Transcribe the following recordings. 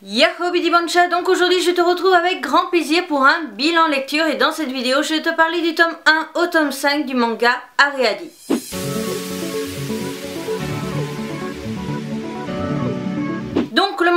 Yahoo Bancha, donc aujourd'hui je te retrouve avec grand plaisir pour un bilan lecture et dans cette vidéo je vais te parler du tome 1 au tome 5 du manga Ariadi.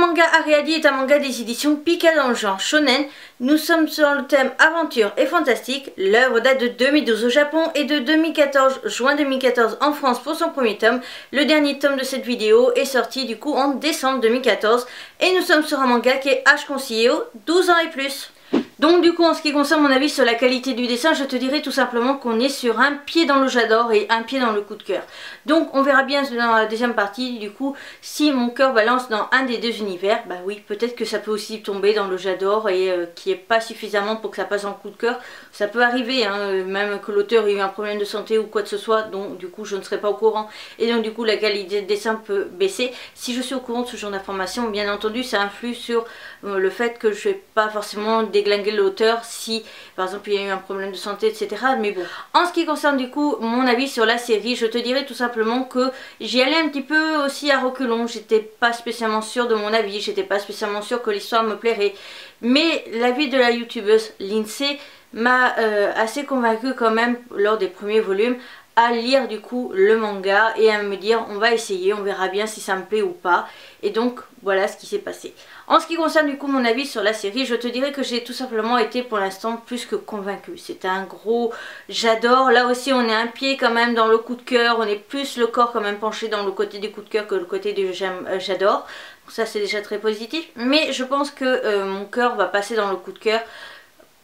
Manga Ariadi est un manga des éditions Pika dans le genre shonen. Nous sommes sur le thème aventure et fantastique. L'œuvre date de 2012 au Japon et de 2014, juin 2014 en France pour son premier tome. Le dernier tome de cette vidéo est sorti du coup en décembre 2014 et nous sommes sur un manga qui est H conseillé 12 ans et plus. Donc du coup en ce qui concerne mon avis sur la qualité du dessin, je te dirais tout simplement qu'on est sur un pied dans le j'adore et un pied dans le coup de cœur. Donc on verra bien dans la deuxième partie du coup si mon cœur balance dans un des deux univers, bah oui peut-être que ça peut aussi tomber dans le j'adore et euh, qui est pas suffisamment pour que ça passe en coup de cœur. Ça peut arriver, hein, euh, même que l'auteur ait eu un problème de santé ou quoi que ce soit, donc du coup je ne serai pas au courant. Et donc du coup la qualité de dessin peut baisser. Si je suis au courant de ce genre d'informations, bien entendu ça influe sur euh, le fait que je ne vais pas forcément déglinguer l'auteur si par exemple il y a eu un problème de santé etc mais bon en ce qui concerne du coup mon avis sur la série je te dirais tout simplement que j'y allais un petit peu aussi à reculons. J'étais pas spécialement sûre de mon avis. J'étais pas spécialement sûre que l'histoire me plairait. Mais l'avis de la youtubeuse Lindsay m'a euh, assez convaincue quand même lors des premiers volumes à lire du coup le manga et à me dire on va essayer, on verra bien si ça me plaît ou pas. Et donc voilà ce qui s'est passé. En ce qui concerne du coup mon avis sur la série, je te dirais que j'ai tout simplement été pour l'instant plus que convaincue. C'est un gros j'adore. Là aussi on est un pied quand même dans le coup de cœur, on est plus le corps quand même penché dans le côté du coup de cœur que le côté du euh, j'adore. Ça c'est déjà très positif. Mais je pense que euh, mon cœur va passer dans le coup de cœur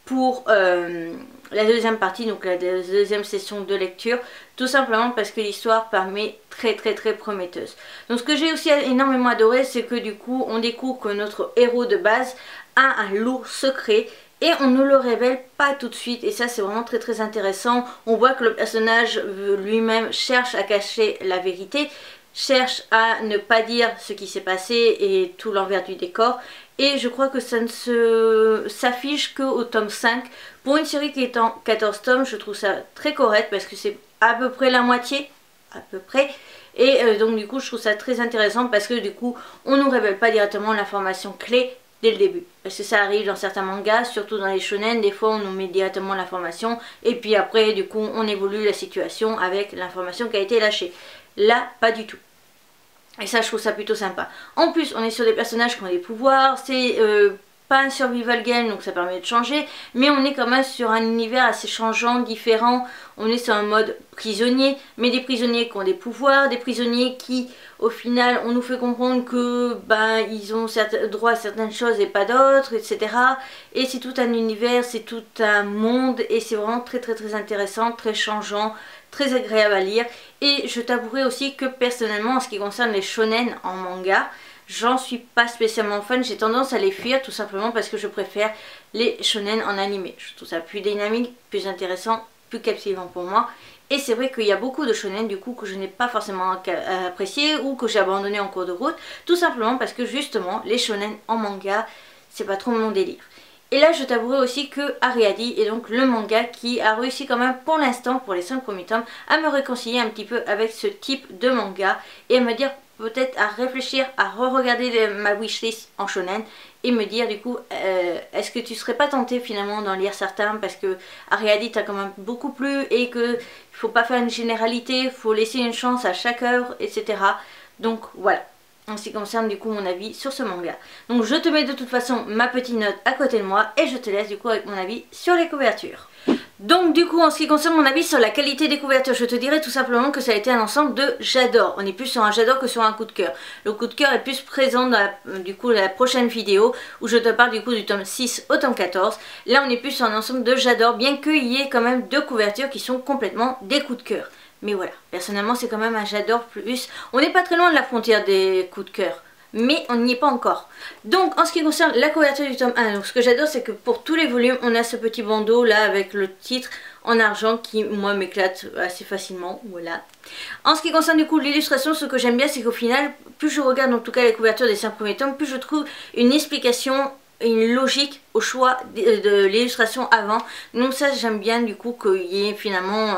pour euh, la deuxième partie, donc la deuxième session de lecture, tout simplement parce que l'histoire permet très très très prometteuse. Donc ce que j'ai aussi énormément adoré, c'est que du coup on découvre que notre héros de base a un lourd secret et on ne le révèle pas tout de suite et ça c'est vraiment très très intéressant. On voit que le personnage lui-même cherche à cacher la vérité, cherche à ne pas dire ce qui s'est passé et tout l'envers du décor et je crois que ça ne s'affiche qu'au tome 5. Pour une série qui est en 14 tomes, je trouve ça très correct parce que c'est à peu près la moitié, à peu près. Et euh, donc du coup je trouve ça très intéressant parce que du coup on nous révèle pas directement l'information clé dès le début. Parce que ça arrive dans certains mangas, surtout dans les shonen, des fois on nous met directement l'information et puis après du coup on évolue la situation avec l'information qui a été lâchée. Là, pas du tout. Et ça, je trouve ça plutôt sympa. En plus, on est sur des personnages qui ont des pouvoirs. C'est euh, pas un survival game, donc ça permet de changer. Mais on est quand même sur un univers assez changeant, différent. On est sur un mode prisonnier. Mais des prisonniers qui ont des pouvoirs. Des prisonniers qui, au final, on nous fait comprendre que ben, ils ont droit à certaines choses et pas d'autres, etc. Et c'est tout un univers, c'est tout un monde. Et c'est vraiment très très très intéressant, très changeant très agréable à lire. Et je t'avouerai aussi que personnellement, en ce qui concerne les shonen en manga, j'en suis pas spécialement fan. J'ai tendance à les fuir tout simplement parce que je préfère les shonen en animé. Je trouve ça plus dynamique, plus intéressant, plus captivant pour moi. Et c'est vrai qu'il y a beaucoup de shonen du coup que je n'ai pas forcément apprécié ou que j'ai abandonné en cours de route. Tout simplement parce que justement les shonen en manga, c'est pas trop mon délire. Et là je t'avouerai aussi que Ariadi est donc le manga qui a réussi quand même pour l'instant, pour les 5 premiers tomes, à me réconcilier un petit peu avec ce type de manga et à me dire peut-être à réfléchir à re-regarder ma wishlist en shonen et me dire du coup euh, est-ce que tu serais pas tenté finalement d'en lire certains? Parce que Ariadi t'a quand même beaucoup plu et que faut pas faire une généralité, faut laisser une chance à chaque œuvre etc. Donc voilà en ce qui concerne du coup mon avis sur ce manga. Donc je te mets de toute façon ma petite note à côté de moi et je te laisse du coup avec mon avis sur les couvertures. Donc du coup en ce qui concerne mon avis sur la qualité des couvertures, je te dirais tout simplement que ça a été un ensemble de j'adore. On est plus sur un j'adore que sur un coup de cœur. Le coup de cœur est plus présent dans la, du coup la prochaine vidéo où je te parle du coup du tome 6 au tome 14. Là on est plus sur un ensemble de j'adore bien qu'il y ait quand même deux couvertures qui sont complètement des coups de cœur. Mais voilà, personnellement c'est quand même un j'adore plus. On n'est pas très loin de la frontière des coups de cœur. Mais on n'y est pas encore. Donc en ce qui concerne la couverture du tome 1, donc, ce que j'adore c'est que pour tous les volumes on a ce petit bandeau là avec le titre en argent qui moi m'éclate assez facilement. Voilà. En ce qui concerne du coup l'illustration, ce que j'aime bien c'est qu'au final, plus je regarde en tout cas les couvertures des 5 premiers tomes, plus je trouve une explication une logique au choix de, l'illustration avant. Donc ça j'aime bien du coup qu'il y ait finalement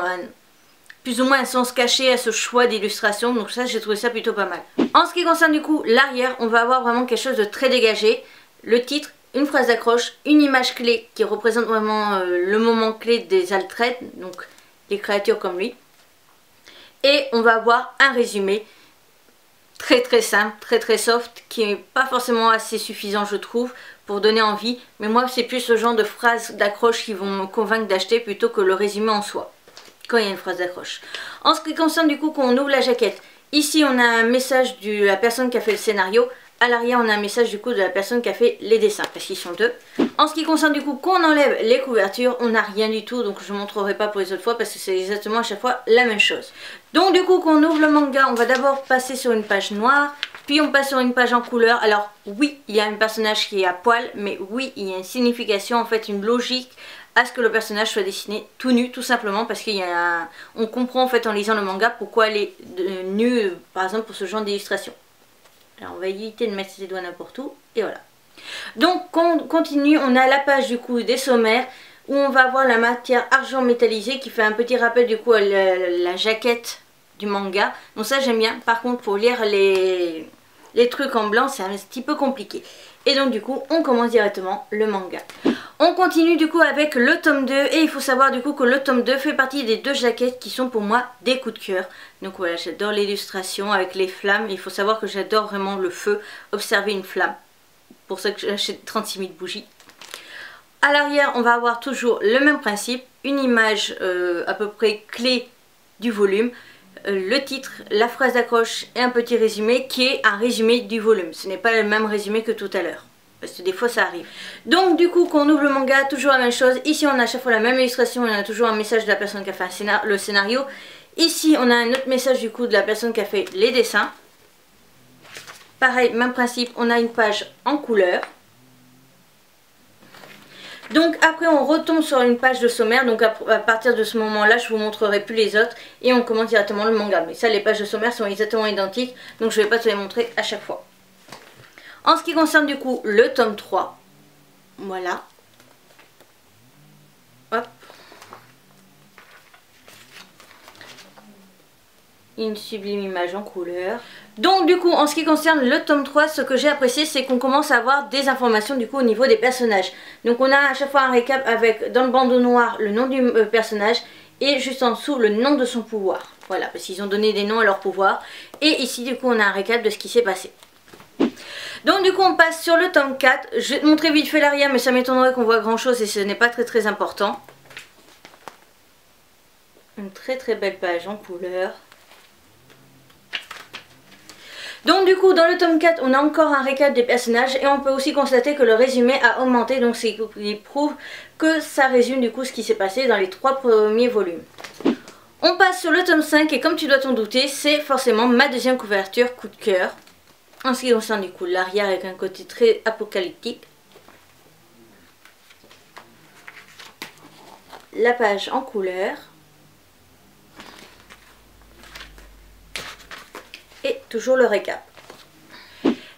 plus ou moins un sens caché à ce choix d'illustration. Donc ça, j'ai trouvé ça plutôt pas mal. En ce qui concerne du coup l'arrière, on va avoir vraiment quelque chose de très dégagé. Le titre, une phrase d'accroche, une image clé qui représente vraiment euh, le moment clé des Altreds, donc les créatures comme lui. Et on va avoir un résumé très très simple, très très soft, qui n'est pas forcément assez suffisant je trouve pour donner envie. Mais moi c'est plus ce genre de phrases d'accroche qui vont me convaincre d'acheter plutôt que le résumé en soi, quand il y a une phrase d'accroche. En ce qui concerne du coup quand on ouvre la jaquette, ici on a un message de la personne qui a fait le scénario. À l'arrière, on a un message du coup de la personne qui a fait les dessins, parce qu'ils sont deux. En ce qui concerne du coup qu'on enlève les couvertures, on n'a rien du tout, donc je ne montrerai pas pour les autres fois, parce que c'est exactement à chaque fois la même chose. Donc du coup, quand on ouvre le manga, on va d'abord passer sur une page noire, puis on passe sur une page en couleur. Alors oui, il y a un personnage qui est à poil, mais oui, il y a une signification, en fait une logique à ce que le personnage soit dessiné tout nu, tout simplement, parce qu'il y a On comprend en fait en lisant le manga pourquoi elle est nue, par exemple pour ce genre d'illustration. Alors on va éviter de mettre ses doigts n'importe où. Et voilà. Donc on continue, on a la page du coup des sommaires où on va avoir la matière argent métallisé qui fait un petit rappel du coup à la, jaquette du manga. Donc ça j'aime bien. Par contre pour lire les, les trucs en blanc c'est un petit peu compliqué. Et donc du coup on commence directement le manga. On continue du coup avec le tome 2 et il faut savoir du coup que le tome 2 fait partie des deux jaquettes qui sont pour moi des coups de cœur. Donc voilà, j'adore l'illustration avec les flammes. Il faut savoir que j'adore vraiment le feu, observer une flamme. Pour ça que j'achète 36 000 bougies. À l'arrière, on va avoir toujours le même principe, une image euh, à peu près clé du volume, le titre, la phrase d'accroche et un petit résumé qui est un résumé du volume. Ce n'est pas le même résumé que tout à l'heure. Parce que des fois ça arrive. Donc du coup quand on ouvre le manga, toujours la même chose. Ici on a à chaque fois la même illustration, on a toujours un message de la personne qui a fait le scénario. Ici on a un autre message du coup de la personne qui a fait les dessins. Pareil, même principe, on a une page en couleur. Donc après on retombe sur une page de sommaire, donc à, partir de ce moment là je vous montrerai plus les autres et on commence directement le manga. Mais ça les pages de sommaire sont exactement identiques, donc je ne vais pas te les montrer à chaque fois. En ce qui concerne du coup le tome 3, voilà. Une sublime image en couleur. Donc du coup en ce qui concerne le tome 3 ce que j'ai apprécié c'est qu'on commence à avoir des informations du coup au niveau des personnages. Donc on a à chaque fois un récap avec dans le bandeau noir le nom du euh, personnage et juste en dessous le nom de son pouvoir. Voilà parce qu'ils ont donné des noms à leur pouvoir. Et ici du coup on a un récap de ce qui s'est passé. Donc du coup on passe sur le tome 4. Je vais te montrer vite fait l'arrière mais ça m'étonnerait qu'on voit grand chose et ce n'est pas très très important. Une très très belle page en couleur. Donc du coup dans le tome 4 on a encore un récap des personnages et on peut aussi constater que le résumé a augmenté donc c'est qui prouve que ça résume du coup ce qui s'est passé dans les trois premiers volumes. On passe sur le tome 5 et comme tu dois t'en douter c'est forcément ma deuxième couverture coup de cœur. En ce qui concerne du coup l'arrière avec un côté très apocalyptique. La page en couleur. Et toujours le récap.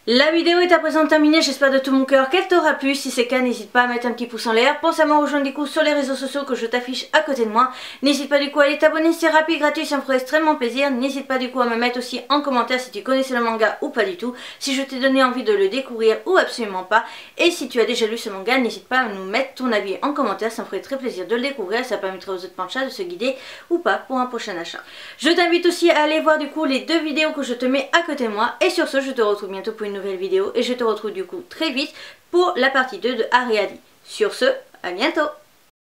La vidéo est à présent terminée, j'espère de tout mon cœur qu'elle t'aura plu. Si c'est le cas, n'hésite pas à mettre un petit pouce en l'air. Pense à me rejoindre du coup sur les réseaux sociaux que je t'affiche à côté de moi. N'hésite pas du coup à aller t'abonner, c'est rapide, gratuit, ça me ferait extrêmement plaisir. N'hésite pas du coup à me mettre aussi en commentaire si tu connaissais le manga ou pas du tout. Si je t'ai donné envie de le découvrir ou absolument pas. Et si tu as déjà lu ce manga, n'hésite pas à nous mettre ton avis en commentaire, ça me ferait très plaisir de le découvrir. Ça permettrait aux autres panchas de se guider ou pas pour un prochain achat. Je t'invite aussi à aller voir du coup les deux vidéos que je te mets à côté de moi. Et sur ce, je te retrouve bientôt pour une nouvelle vidéo. Et je te retrouve du coup très vite pour la partie 2 de Ariadi. Sur ce, à bientôt